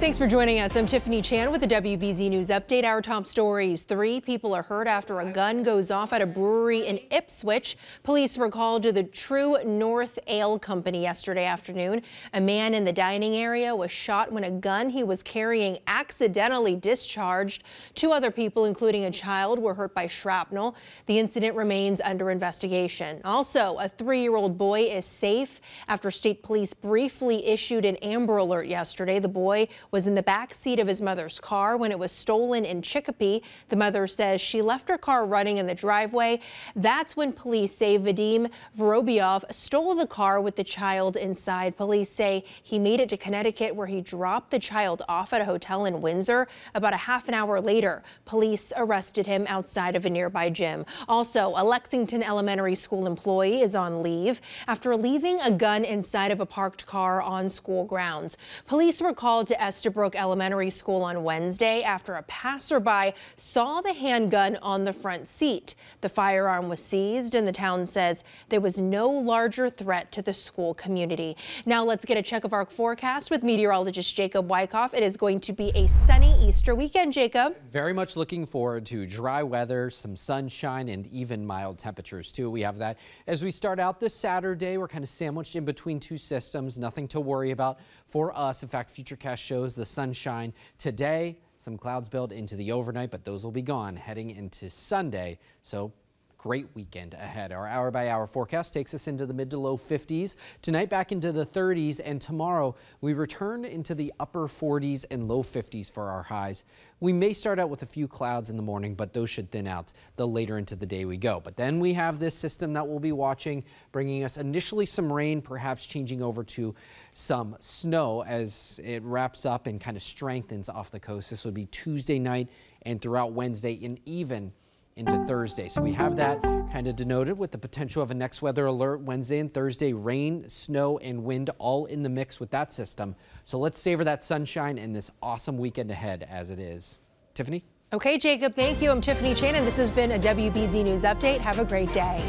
Thanks for joining us. I'm Tiffany Chan with the WBZ News Update. Our top stories. Three people are hurt after a gun goes off at a brewery in Ipswich. Police were called to the True North Ale Company yesterday afternoon. A man in the dining area was shot when a gun he was carrying accidentally discharged. Two other people, including a child, were hurt by shrapnel. The incident remains under investigation. Also, a three-year-old boy is safe after state police briefly issued an Amber Alert yesterday. The boy was in the back seat of his mother's car when it was stolen in Chicopee. The mother says she left her car running in the driveway. That's when police say Vadim Vorobyov stole the car with the child inside. Police say he made it to Connecticut where he dropped the child off at a hotel in Windsor. About a half an hour later, police arrested him outside of a nearby gym. Also, a Lexington Elementary School employee is on leave after leaving a gun inside of a parked car on school grounds. Police were called to Estabrook Elementary School on Wednesday after a passerby saw the handgun on the front seat. The firearm was seized and the town says there was no larger threat to the school community. Now let's get a check of our forecast with meteorologist Jacob Wycoff. It is going to be a sunny Easter weekend, Jacob. Very much looking forward to dry weather, some sunshine, and even mild temperatures too. We have that as we start out this Saturday. We're kind of sandwiched in between two systems. Nothing to worry about for us. In fact, Futurecast shows the sunshine today. Some clouds build into the overnight, but those will be gone heading into Sunday. So great weekend ahead. Our hour by hour forecast takes us into the mid to low 50s. Tonight back into the 30s and tomorrow we return into the upper 40s and low 50s for our highs. We may start out with a few clouds in the morning, but those should thin out the later into the day we go. But then we have this system that we'll be watching, bringing us initially some rain, perhaps changing over to some snow as it wraps up and kind of strengthens off the coast. This would be Tuesday night and throughout Wednesday and even into Thursday. So we have that kind of denoted with the potential of a next weather alert Wednesday and Thursday, rain, snow, and wind all in the mix with that system. So let's savor that sunshine and this awesome weekend ahead as it is. Tiffany? Okay, Jacob, thank you. I'm Tiffany Chan, and this has been a WBZ News Update. Have a great day.